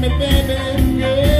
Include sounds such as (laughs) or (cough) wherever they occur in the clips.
me, baby, girl,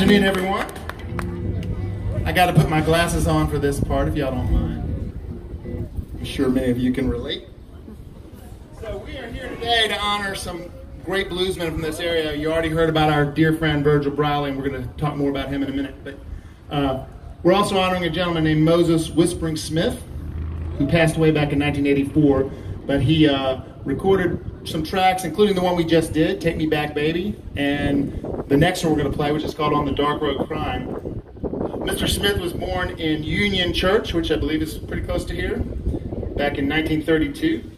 afternoon, everyone. I got to put my glasses on for this part, if y'all don't mind. I'm sure many of you can relate. So we are here today to honor some great bluesmen from this area. You already heard about our dear friend Virgil Brawley, and we're going to talk more about him in a minute. But uh, we're also honoring a gentleman named Moses Whispering Smith, who passed away back in 1984. But he uh, recorded some tracks, including the one we just did, "Take Me Back, Baby," and the next one we're going to play, which is called "On the Dark Road Crying." Mr. Smith was born in Union Church, which I believe is pretty close to here, back in 1932.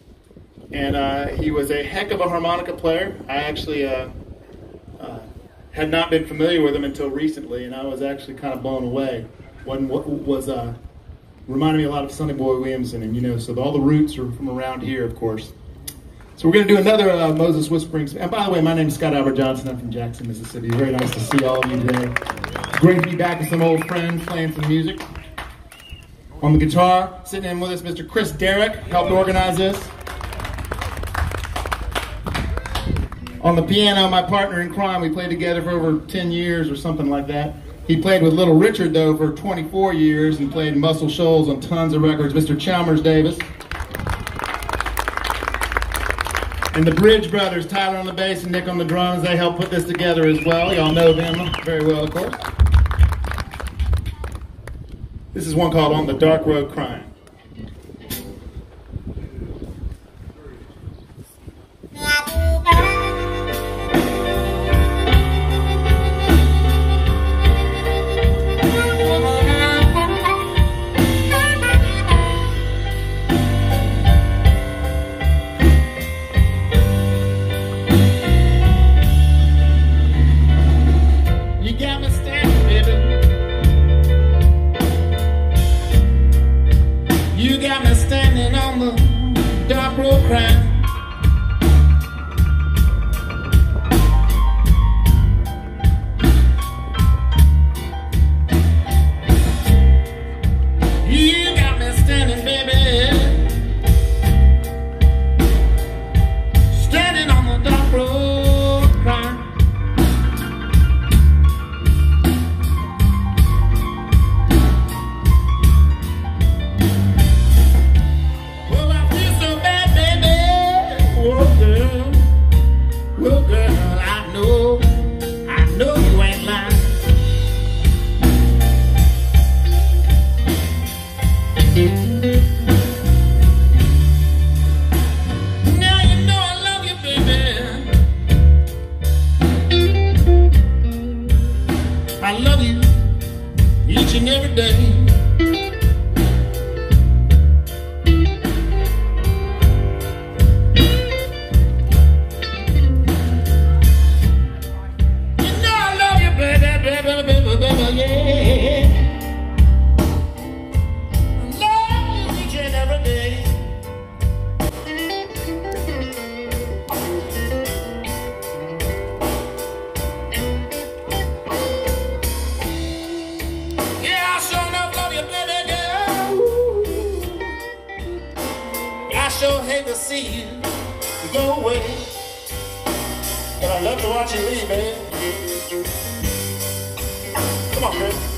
And uh, he was a heck of a harmonica player. I actually uh, uh, had not been familiar with him until recently, and I was actually kind of blown away. One wa- was uh, reminded me a lot of Sonny Boy Williamson, and you know, so all the roots are from around here, of course. So we're going to do another uh, Moses Whisperings. And by the way, my name is Scott Albert Johnson. I'm from Jackson, Mississippi. Very nice to see all of you today. Great to be back with some old friends playing some music. On the guitar, sitting in with us, Mr. Chris Derrick helped organize this. On the piano, my partner in crime, we played together for over 10 years or something like that. He played with Little Richard, though, for 24 years and played Muscle Shoals on tons of records. Mr. Chalmers Davis. And the Bridge Brothers, Tyler on the bass and Nick on the drums, they helped put this together as well. Y'all know them very well, of course. This is one called On the Dark Road Crying. see you go away. And I love to watch you leave, man. Come on, girl.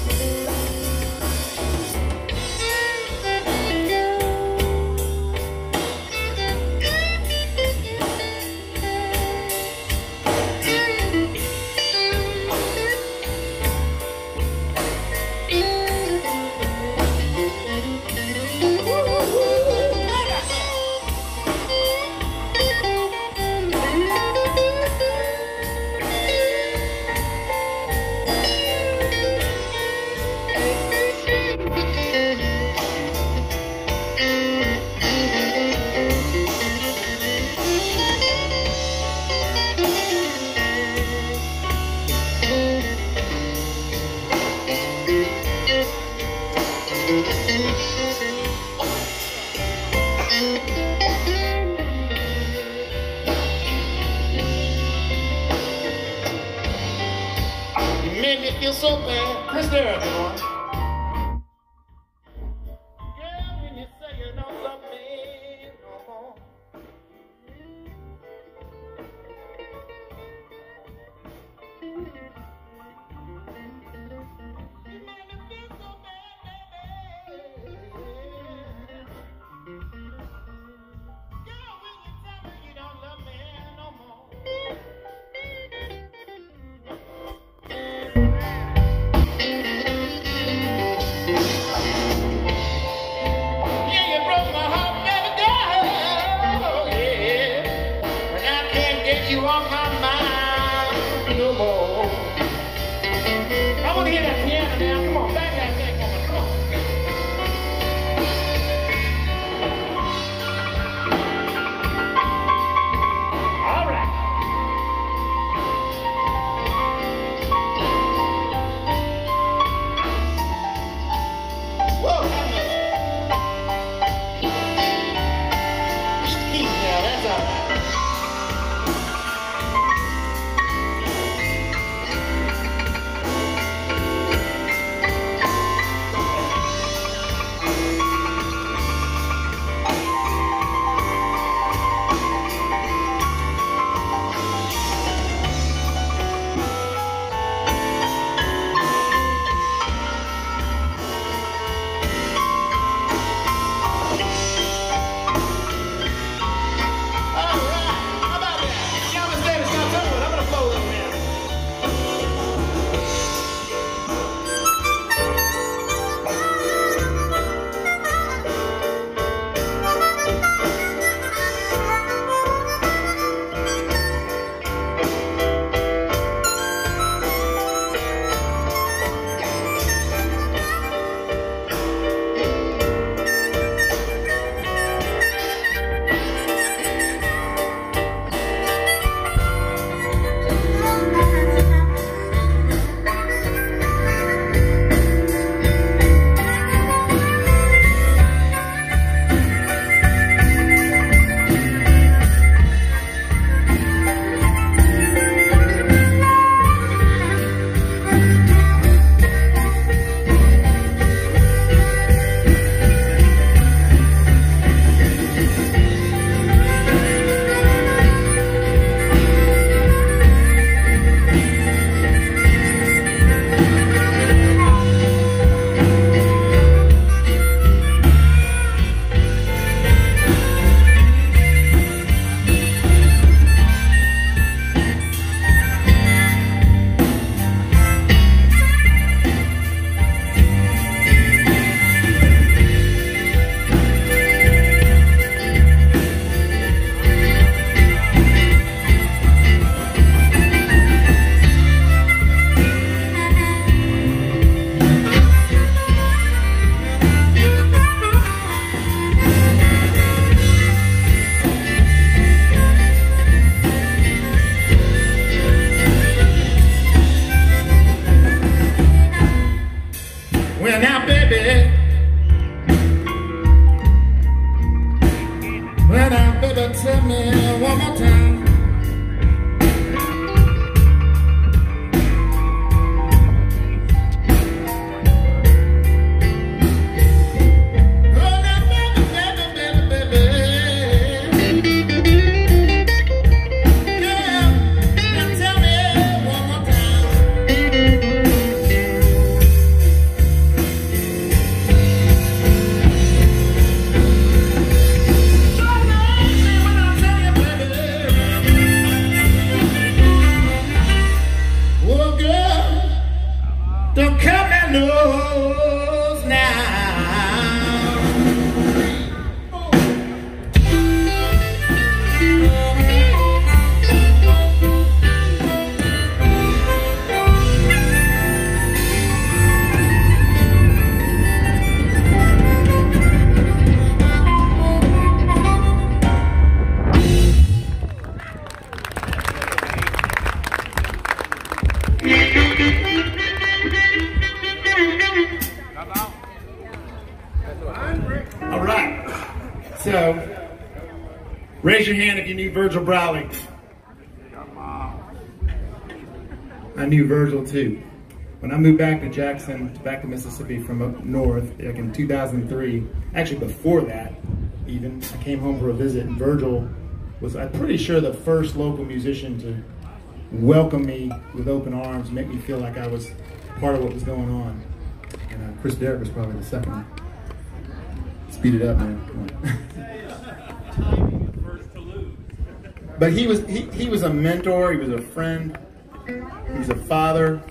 Virgil Brawley. I knew Virgil too. When I moved back to Jackson, back to Mississippi from up north, like in 2003, actually before that, even, I came home for a visit, and Virgil was, I'm pretty sure, the first local musician to welcome me with open arms, make me feel like I was part of what was going on. And uh, Chris Derrick was probably the second one. Speed it up, man. (laughs) But he was he, he was a mentor. He was a friend. He was a father.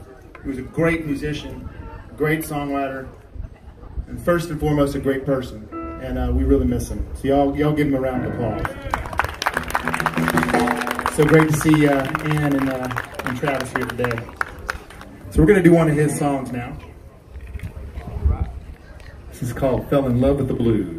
He was a great musician, great songwriter, and first and foremost, a great person. And uh, we really miss him. So y'all y'all give him a round of applause. So great to see uh, Ann and, uh, and Travis here today. So we're gonna do one of his songs now. This is called Fell in Love with the Blues.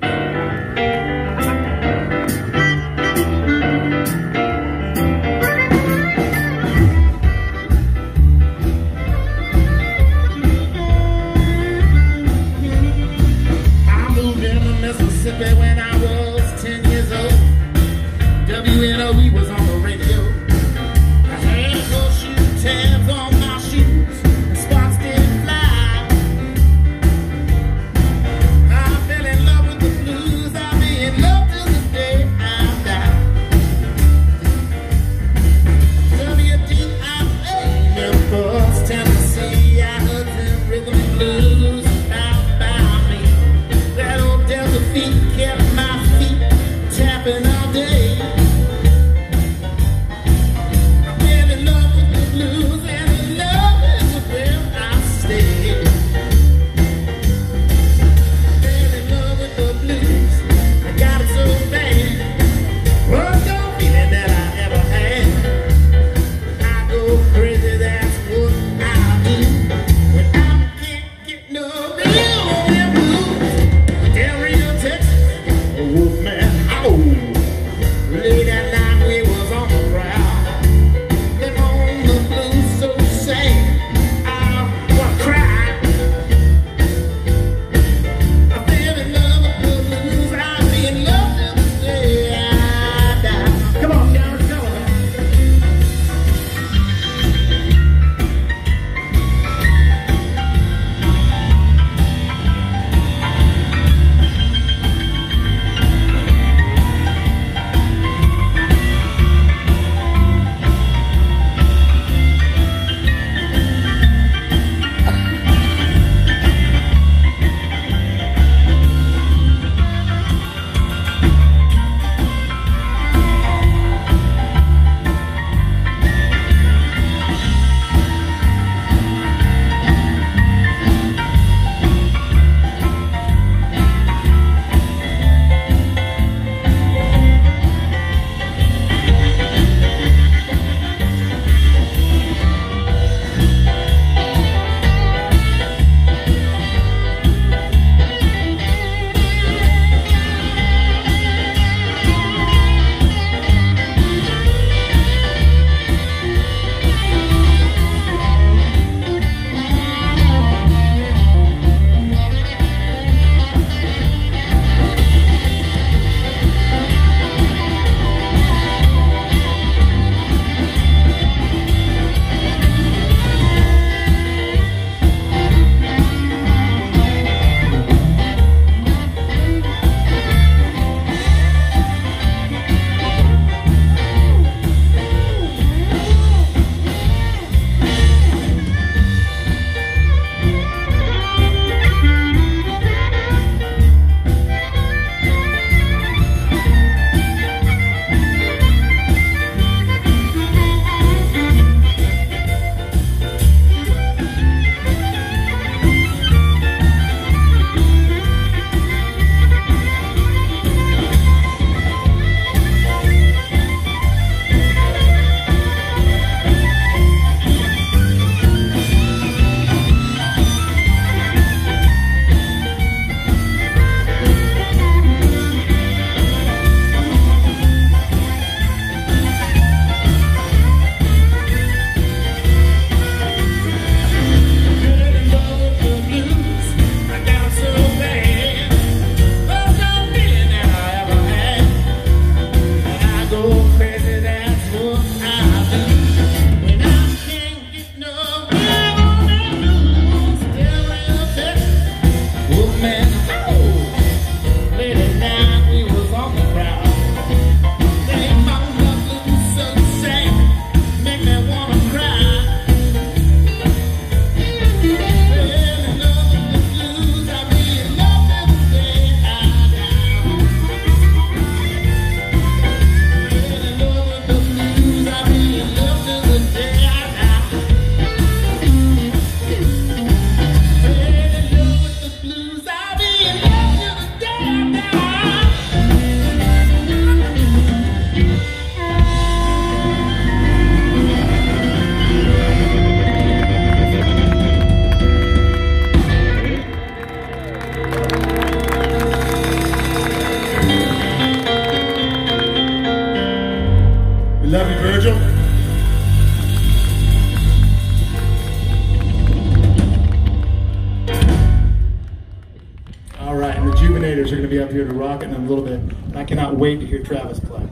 To hear Travis play.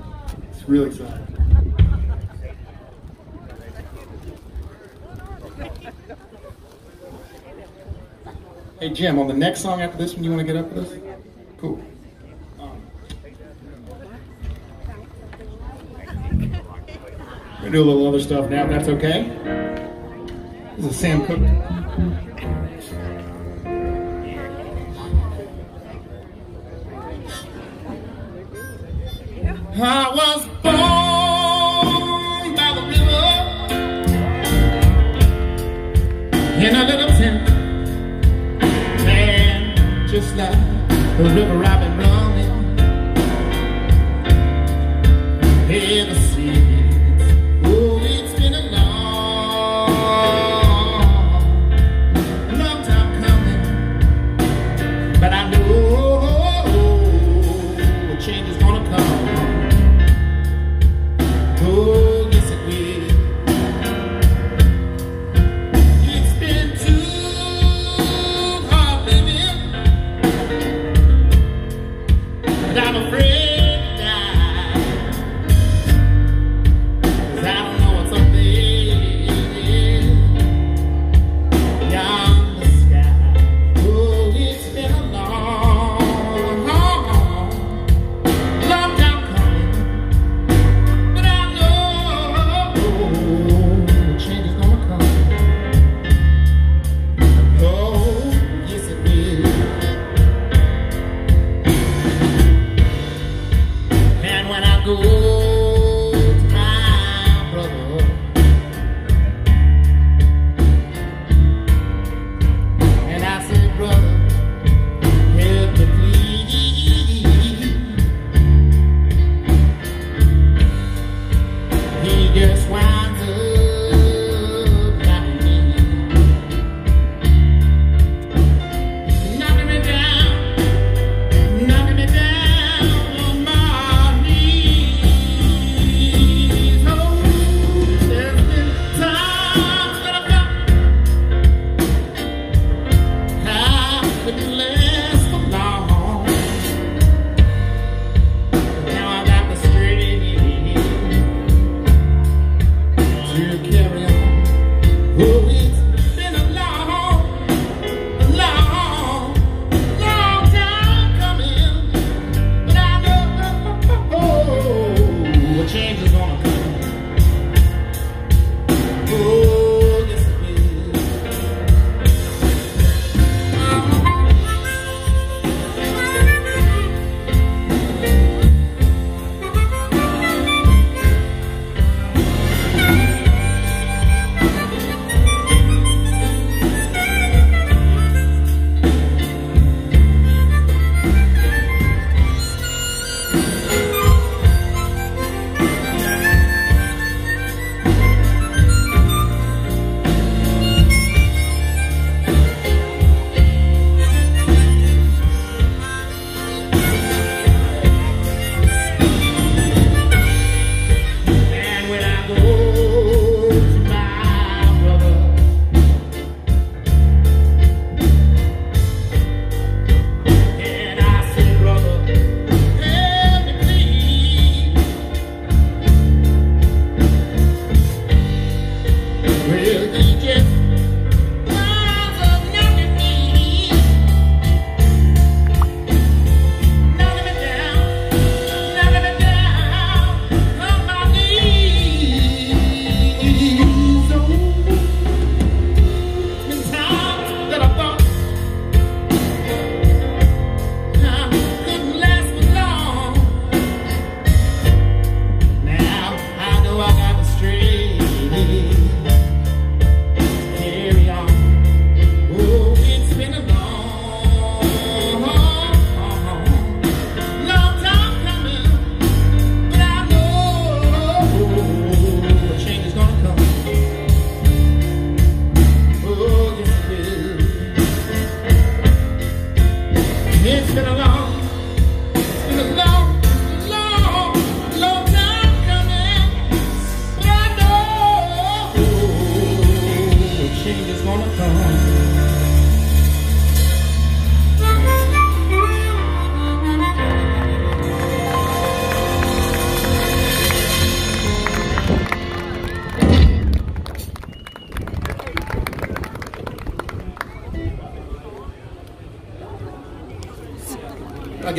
It's really exciting. Hey Jim, on the next song after this one, you want to get up with us? Cool. Um, we're do a little other stuff now, if that's okay. This is Sam Cooke. I was born by the river. In a little just like the river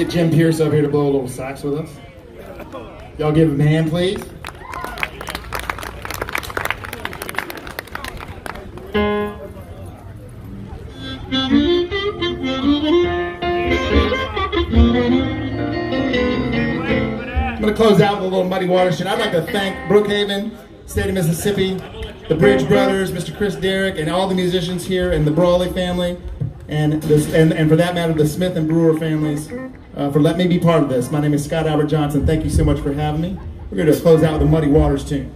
get Jim Pierce up here to blow a little sax with us. Y'all give him a hand, please. I'm going to close out with a little Muddy Waters tune. I'd like to thank Brookhaven, State of Mississippi, the Bridge Brothers, Mr. Chris Derrick, and all the musicians here, and the Brawley family, and, this, and, and for that matter, the Smith and Brewer families, uh, for letting me be part of this. My name is Scott Albert Johnson. Thank you so much for having me. We're going to close out with a Muddy Waters tune.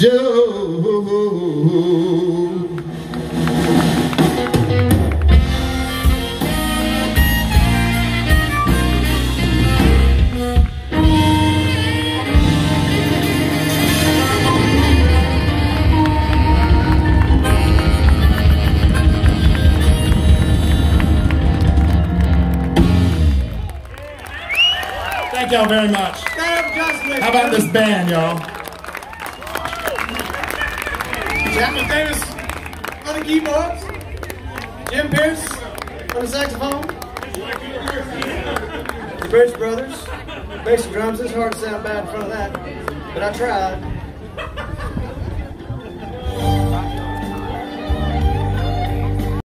Thank y'all very much. How about this band, y'all? Keyboards. Jim Pierce on the saxophone. The Bridge Brothers. Bass and drums. It's hard to sound bad in front of that, but I tried.